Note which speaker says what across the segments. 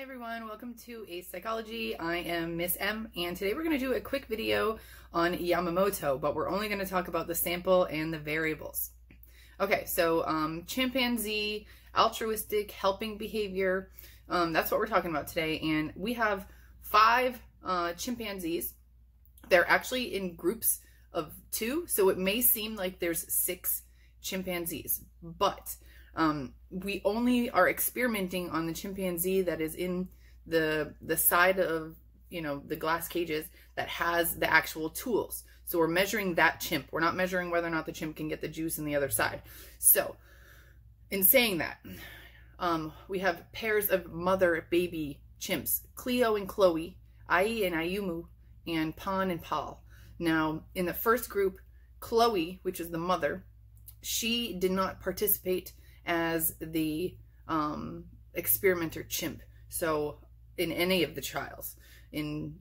Speaker 1: Hi everyone, welcome to AICE Psychology. I am Miss M and today we're going to do a quick video on Yamamoto, but we're only going to talk about the sample and the variables. Okay, so um, chimpanzee, altruistic, helping behavior, um, that's what we're talking about today. And we have five uh, chimpanzees. They're actually in groups of two, so it may seem like there's six chimpanzees, but um, we only are experimenting on the chimpanzee that is in the the side of you know the glass cages that has the actual tools. So we're measuring that chimp. We're not measuring whether or not the chimp can get the juice in the other side. So in saying that, um, we have pairs of mother baby chimps, Cleo and Chloe, Ai and Ayumu, and Pan and Pal. Now, in the first group, Chloe, which is the mother, she did not participate as the um, experimenter chimp. So in any of the trials, in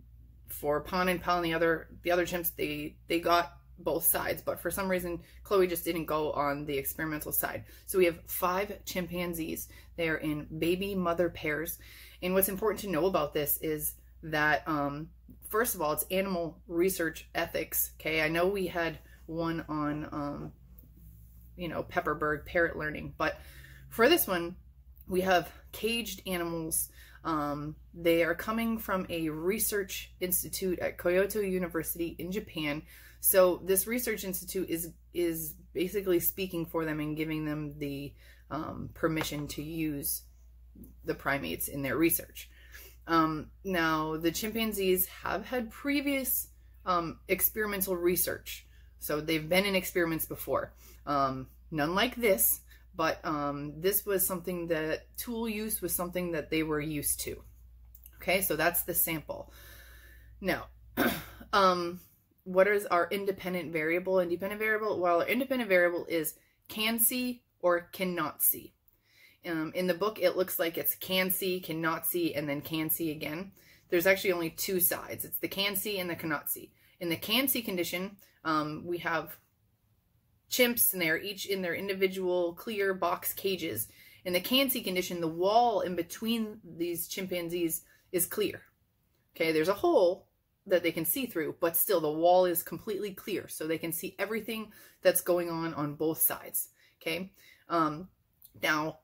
Speaker 1: for Pan and Pal and the other the other chimps, they they got both sides, but for some reason Chloe just didn't go on the experimental side. So we have five chimpanzees. They are in baby mother pairs, and what's important to know about this is that um, first of all, it's animal research ethics. Okay, I know we had one on um, you know, Pepperberg parrot learning. But for this one, we have caged animals. Um, they are coming from a research institute at Kyoto University in Japan. So this research institute is is basically speaking for them and giving them the um, permission to use the primates in their research. Um, now, the chimpanzees have had previous um, experimental research. So they've been in experiments before. Um, none like this, but um, this was something that tool use was something that they were used to. Okay, so that's the sample. Now, um, what is our independent variable? Independent variable, well, our independent variable is can see or cannot see. Um, in the book, it looks like it's can see, cannot see, and then can see again. There's actually only two sides. It's the can see and the cannot see. In the can see condition, um, we have chimps and they're each in their individual clear box cages. In the can see condition, the wall in between these chimpanzees is clear. Okay, there's a hole that they can see through, but still the wall is completely clear. So they can see everything that's going on on both sides. Okay, um, now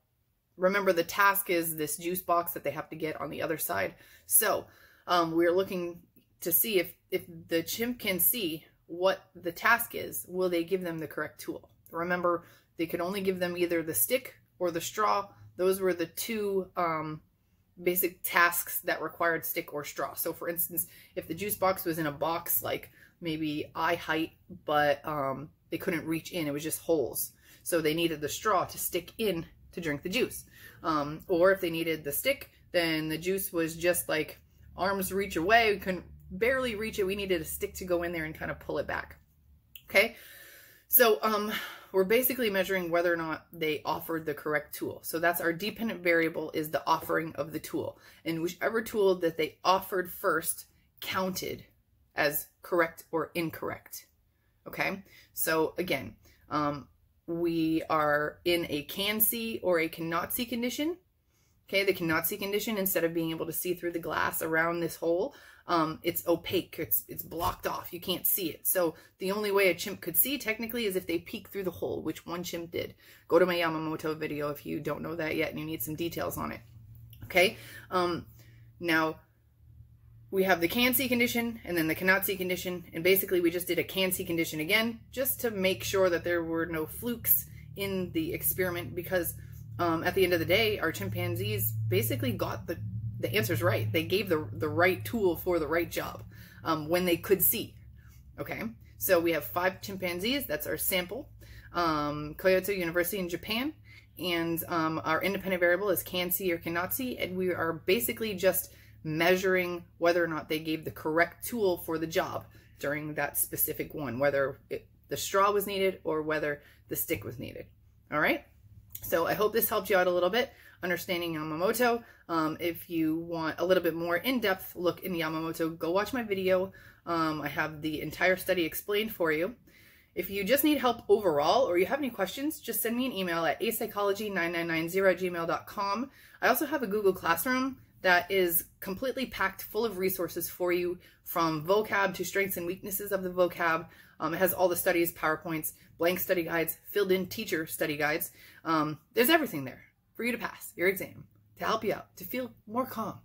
Speaker 1: remember the task is this juice box that they have to get on the other side. So um, we're looking to see if, if the chimp can see what the task is, will they give them the correct tool? Remember, they could only give them either the stick or the straw. Those were the two um, basic tasks that required stick or straw. So for instance, if the juice box was in a box like maybe eye height, but um, they couldn't reach in, it was just holes. So they needed the straw to stick in to drink the juice. Um, or if they needed the stick, then the juice was just like arms reach away, we couldn't barely reach it. We needed a stick to go in there and kind of pull it back. Okay. So um, we're basically measuring whether or not they offered the correct tool. So that's our dependent variable is the offering of the tool. And whichever tool that they offered first counted as correct or incorrect. Okay. So again, um, we are in a can see or a cannot see condition. Okay, the cannot see condition, instead of being able to see through the glass around this hole, um, it's opaque. It's it's blocked off. You can't see it. So the only way a chimp could see technically is if they peek through the hole, which one chimp did. Go to my Yamamoto video if you don't know that yet and you need some details on it. Okay. Um, now we have the can see condition and then the cannot see condition. And basically we just did a can see condition again, just to make sure that there were no flukes in the experiment because um, at the end of the day, our chimpanzees basically got the the answer's right. They gave the, the right tool for the right job um, when they could see. Okay, so we have five chimpanzees. That's our sample. Um, Kyoto University in Japan. And um, our independent variable is can see or cannot see. And we are basically just measuring whether or not they gave the correct tool for the job during that specific one, whether it, the straw was needed or whether the stick was needed. All right. So I hope this helped you out a little bit understanding Yamamoto. Um, if you want a little bit more in-depth look in Yamamoto, go watch my video. Um, I have the entire study explained for you. If you just need help overall or you have any questions, just send me an email at aicepsychology9990 at gmail.com. I also have a Google Classroom that is completely packed full of resources for you from vocab to strengths and weaknesses of the vocab. Um, it has all the studies, PowerPoints, blank study guides, filled in teacher study guides. Um, there's everything there for you to pass your exam, to help you out, to feel more calm.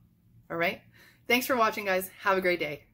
Speaker 1: All right? Thanks for watching, guys. Have a great day.